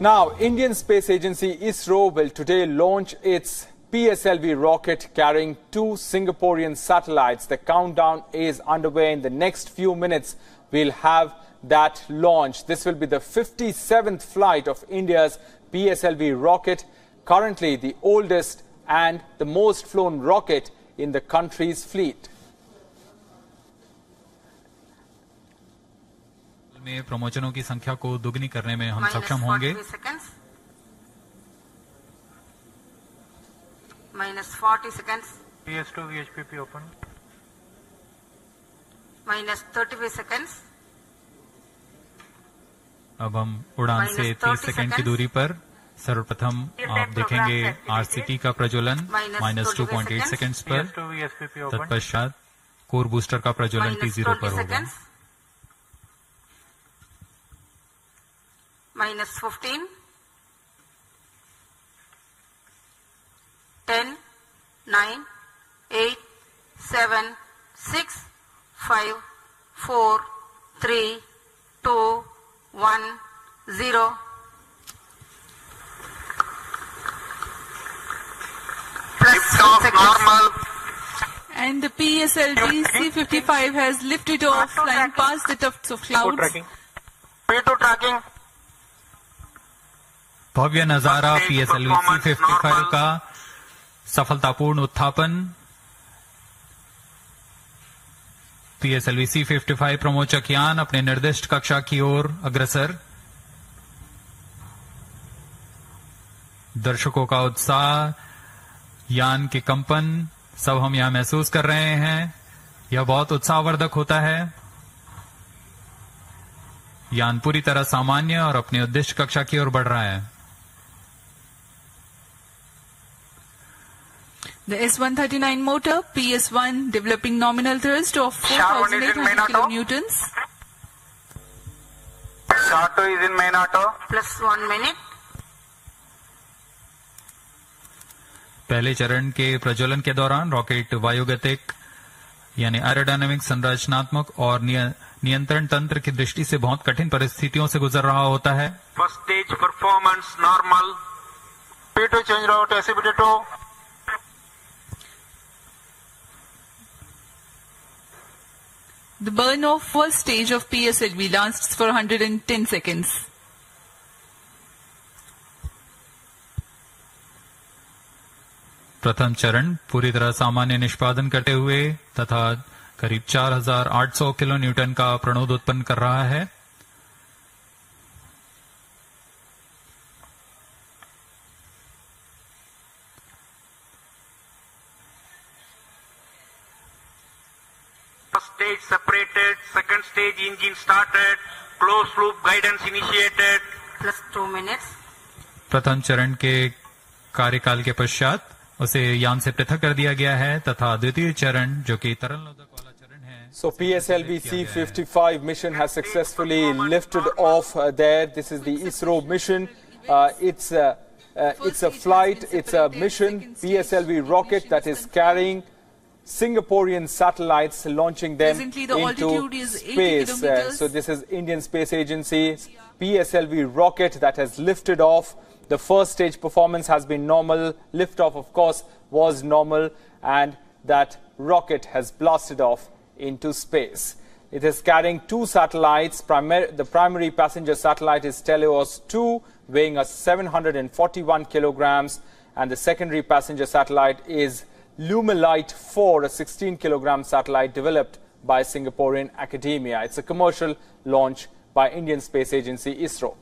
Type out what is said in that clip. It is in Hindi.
Now, Indian Space Agency ISRO will today launch its PSLV rocket carrying two Singaporean satellites. The countdown is underway. In the next few minutes, we'll have that launch. This will be the 57th flight of India's PSLV rocket, currently the oldest and the most flown rocket in the country's fleet. में प्रमोचनों की संख्या को दुगनी करने में हम सक्षम होंगे। minus 40 seconds, PS2 VHPP open. minus 35 seconds, अब हम उड़ान से Minus 30 30 सेकंड की दूरी पर सर्वप्रथम आप देखेंगे आरसीटी का प्रज्वलन minus two 25 point eight. Seconds पर PS2 VSPP open. तत्पश्चात कोर बूस्टर का प्रज्वलन टी ज़ीरो पर होगा। Minus 15, 10, 9, 8, 7, 6, 5, 4, 3, 2, 1, 0. Plus normal. And the PSLV C-55 has lifted off, flying past the tufts of P2 clouds. tracking. P2 tracking. भव्य नज़ारा पीएसएलवी सी फिफ्टी फाइव का सफलतापूर्ण उत्थापन। पीएसएलवी सी फिफ्टी फाइव प्रमोचक यान अपने निर्दिष्ट कक्षा की ओर अग्रसर। दर्शकों का उत्साह यान के कंपन सब हम यहाँ महसूस कर रहे हैं। यह बहुत उत्साहवर्धक होता है। यान पूरी तरह सामान्य और अपने उद्दिष्ट कक्षा की ओर बढ़ रहा है। The S-139 motor, PS-1, developing nominal thrust of Sharp on it in 4,800 main auto. kilonewtons. Short 2 is in main auto. Plus 1 minute. पहले चरण के प्रज्वलन के दौरान रॉकेट वायुगतिक यानी एरोडायनामिक संरचनात्मक और नियंत्रण तंत्र की दृष्टि से बहुत कठिन परिस्थितियों से गुजर रहा होता है first First stage performance normal. P2 change route SCBT2. The burn off first stage of PSLV lasts for 110 seconds. प्रथम चरण पूरी तरह सामान्य निष्पादन करते हुए तथा करीब 4,800 किलो न्यूटन का प्रणोद उत्पन्न कर रहा है stage separated, second stage engine started, closed loop guidance initiated. Plus two minutes. प्रथम चरण के कार्यकाल के पश्चात उसे यान से पृथक कर दिया गया है तथा द्वितीय चरण जो कि तरल लोधक वाला चरण है so P S L V C fifty five mission has successfully lifted off there this is the ISRO mission it's it's a flight it's a mission P S L V rocket that is carrying Singaporean satellites, launching them Presently, the into altitude is 80 space. Uh, so this is Indian Space Agency's PSLV rocket that has lifted off. The first stage performance has been normal. Liftoff, of course, was normal, and that rocket has blasted off into space. It is carrying two satellites. Primar- the primary passenger satellite is Teleos 2, weighing a 741 kilograms, and the secondary passenger satellite is Lumilite 4, a 16 kilogram satellite developed by Singaporean academia. It's a commercial launch by Indian Space Agency ISRO.